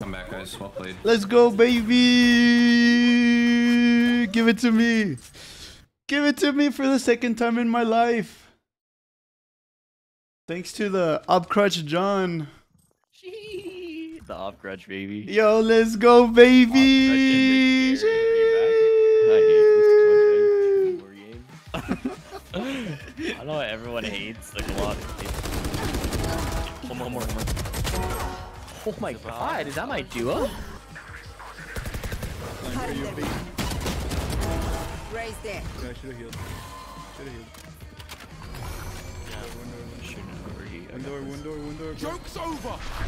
Come back, guys. Well played. Let's go, baby! Give it to me. Give it to me for the second time in my life. Thanks to the Upcrutch John. Gee, The off grudge baby. Yo, let's go, baby! I don't know why everyone hates the glove. One more, one more. Oh my god, is that my duo? Raise have healed.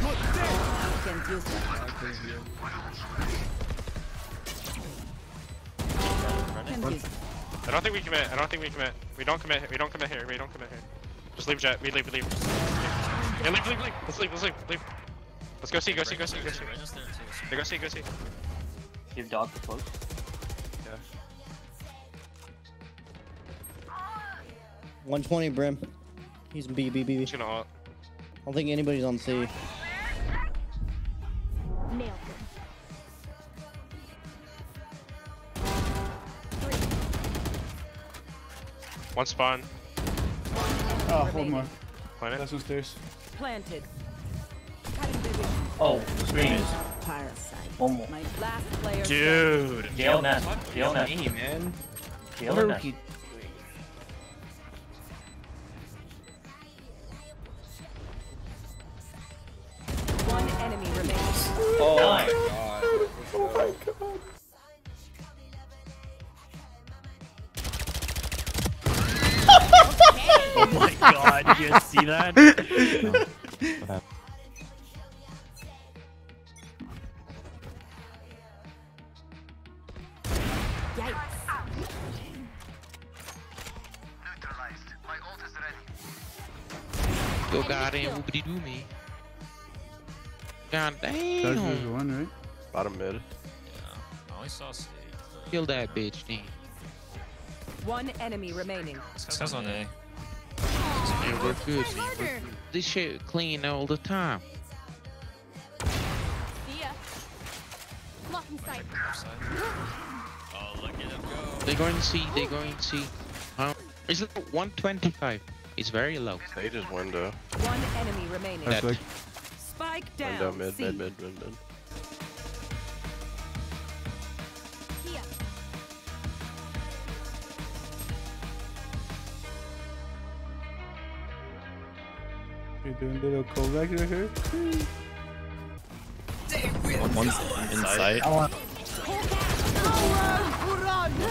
One. You can use that. I. Can use. I don't think we commit. I don't think we commit. We don't commit. We don't commit here. We don't commit here. Just leave Jett. We leave. We leave. Yeah, leave. Leave. Leave. Let's leave. Let's leave. Leave. Let's go see. Go see. Go see. Go see. Yeah, go see. Go see. Give dog the close. Yeah. 120 Brim. He's B, B, B, B. Just gonna ult. I don't think anybody's on C. Nailed One spawn. Oh, one more. Planet. That's on stairs. Planted. Oh, the screen. Parasite. One more. My last player. Dude. Gale nest. Gale nest. man. Gale nest. One enemy remains. Oh, nice. Oh my god, oh did you see that? Go goddamn whoopity doo me. God That's just damn. one, right? Bottom mid. I oh, saw Steve. Kill that bitch, damn. One enemy remaining. Success on A. Yeah, we're good. We're. This shit clean all the time. See ya. Blocking sight. Oh, look at him go. They're going to see, they're going to see. Huh? Is it 125? It's very low. Sage is window. One enemy remaining. That's That- like, Spike down. Window mid. Mid. Mid. Mid. Mid. You're doing little Kovac right here. One, one's inside.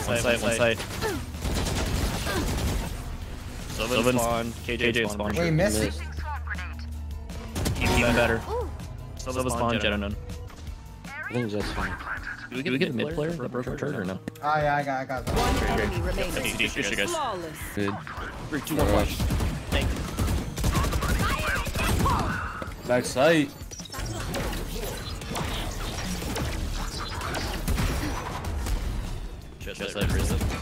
One side, one side. Sylvan spawn, KJ spawn. Wait, Messi? Even better. Ooh. Sylvan spawn, Jett unknown. I think that's fine. Do we get the mid player that broke our turn or no? Oh, yeah, I got, I got that. One enemy remaining. Good shit, good shit, guys. Flawless. Good. Three, two, one, flash. Thank you. Back sight. Just, just like Rizzo. Rizzo.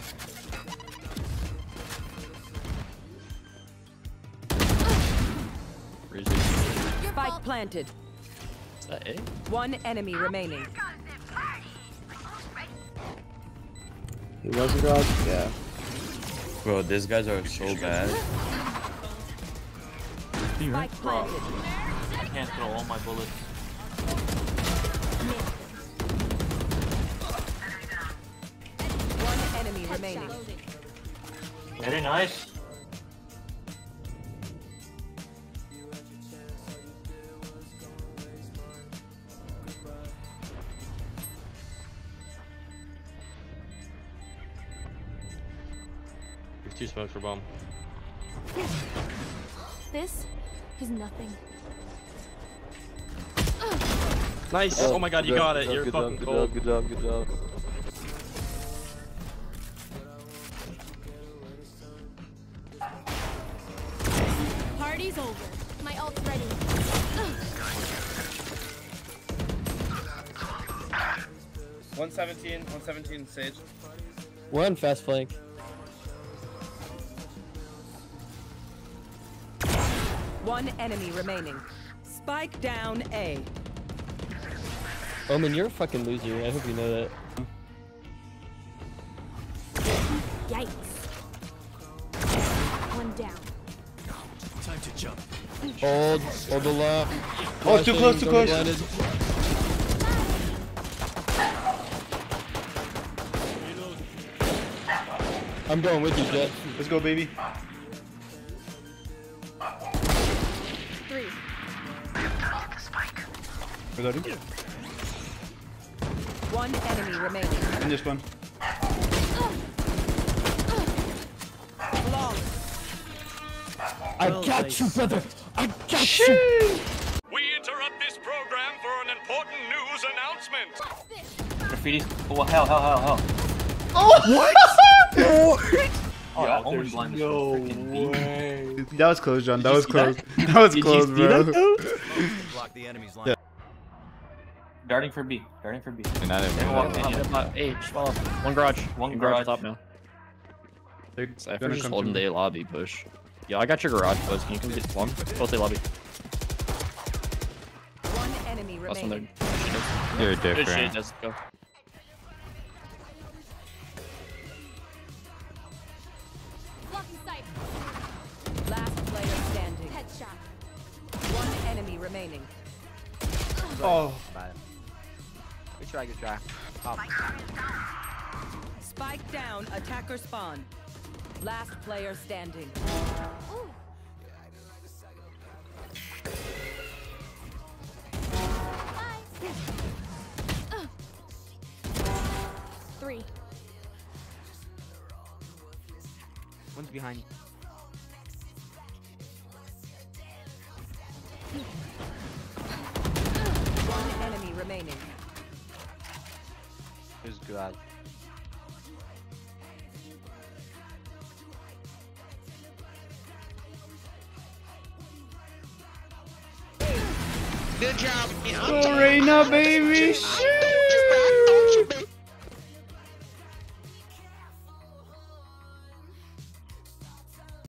Spike planted. Is that it? One enemy remaining. He wasn't dog? Yeah. Bro, these guys are so bad. Spike planted. I can't throw all my bullets. One enemy remaining. Very nice. Two smokes for bomb. This is nothing. Nice. Oh, my god, you got it. You're fucking cold. Good job. Good job. Party's over. My ult's ready. One seventeen, one seventeen Sage. We're on fast flank. One enemy remaining. Spike down A. Omen, you're a fucking loser. I hope you know that. Yikes. One down. Time to jump. Hold, hold the left. Oh, too close, too close. blinded. I'm going with you, Jett. Let's go, baby. Reloading. One enemy remaining. And this one. Flawless. I got you, brother. I got you. We interrupt this program for an important news announcement. Graffiti. Oh hell, hell, hell, hell. Oh, what? Oh, yeah, Omen blind no way. That was close, John. That was close. that? That was Did you close, see bro. that, though? Darting for B. Darting for B. And didn't They walk that. behind. Hey, just follow. One garage. One garage garage. top now. They're Cypher's gonna just holding through. the lobby push. Yeah, I got your garage close. Can you come get one? Both the lobby. One enemy Last one there. You're Good shit. different. Let's go. Last player standing. Headshot. One enemy remaining. Oh, Good try, good try. Spike down. Attacker spawn. Last player standing. Ooh. Three. One's behind. One enemy remaining. Who's good? Good job. Reyna, baby. Shit.